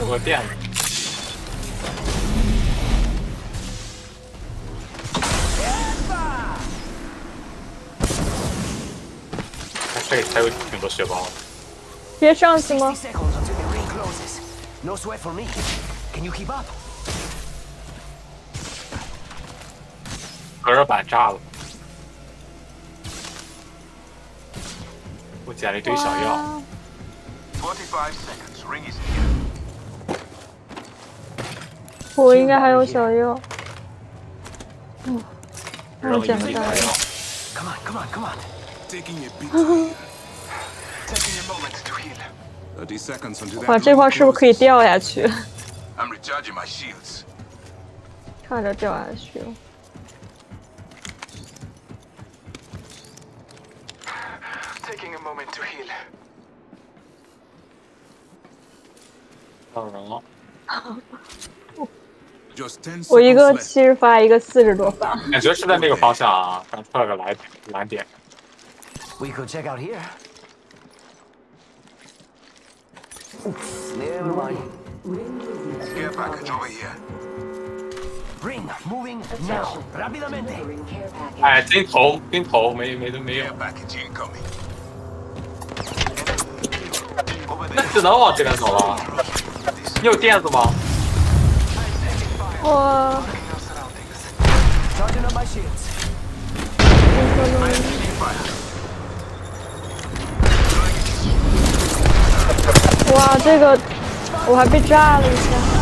有个垫子。还可以，还有挺多血包的。别上去吗 60？seconds until the ring closes. No sweat for me. Can you keep up? 隔热板炸了，我捡了一堆小药。哇45 seconds. Ring is near. 我应该还有小药。嗯，那我扔了一捡个大药。堆小药。Come on, come on, come on. Taking a bit here. Taking a moment to heal. 30 seconds until 哇这块是不是可以掉下去？I'm recharging my shields. 差点掉下去了。Taking a moment to heal. 到人了，Just 10我一个.七十发，一个四十多发。感觉是在那个方向啊，刚出了个蓝蓝点。We could check out here. Never mind. Care package over here. Ring moving now. Rápidamente. 哎，金头，金头没没都没有那只能往这边走了。你有垫子吗？我哇这个我还被炸了一下。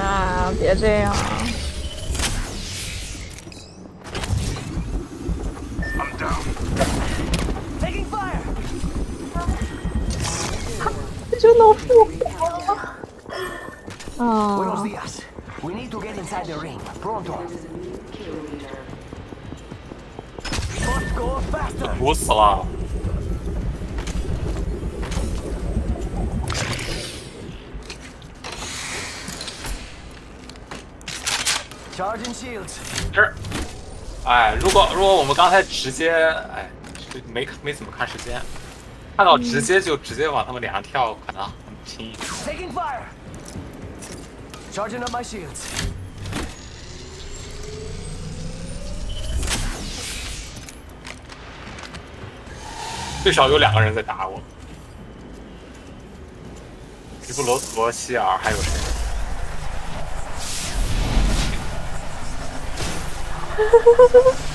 啊别这样。Leader. Must go faster. 堵死了。儿，哎，如果如果我们刚才直接，哎，是没没怎么看时间，看到直接就直接往他们脸上跳，可能很轻易。Taking fire. Charging up my shields. 最少有两个人在打我。吉布罗罗、希尔还有谁？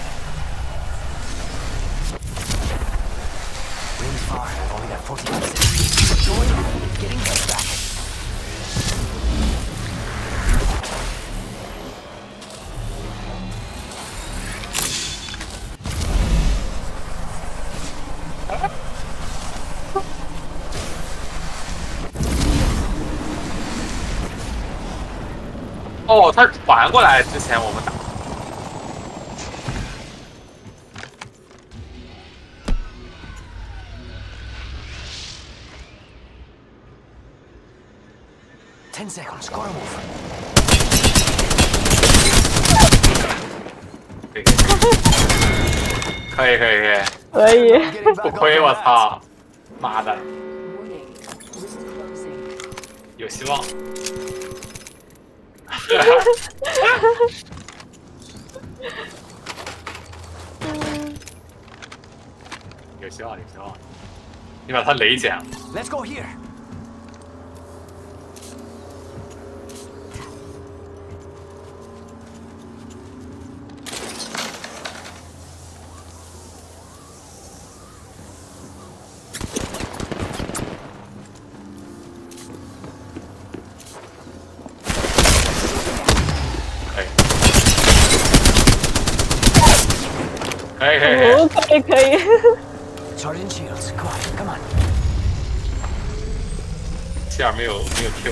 哦他是传过来之前我们打。Ten seconds. Gotta move. 可以可以可以可以，可以。Getting 不亏我操，妈的.有希望。有希望有希望，你把他雷捡了。Let's go here. 可以，可以可以可以，哦，可以可以。Charging shields. Come on. 尔没有没有 Q，